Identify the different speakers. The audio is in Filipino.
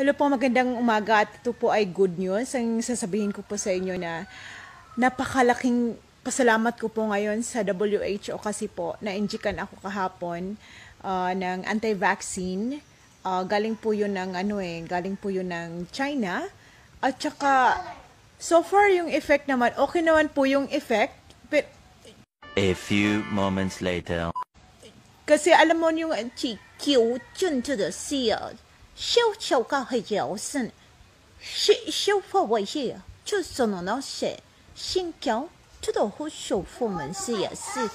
Speaker 1: Hello po, magandang umaga at ito po ay good news. Ang sasabihin ko po sa inyo na napakalaking pasalamat ko po ngayon sa WHO kasi po na-injikan ako kahapon uh, ng anti-vaccine. Uh, galing po yun ng ano eh, galing po yun ng China. At saka, so far yung effect naman, okay naman po yung effect. But,
Speaker 2: A few moments later.
Speaker 1: Kasi alam mo yung Q, tune to the sea. 小小个很摇身，小小发我也就是那那些心焦，就到和小父们是也是啊。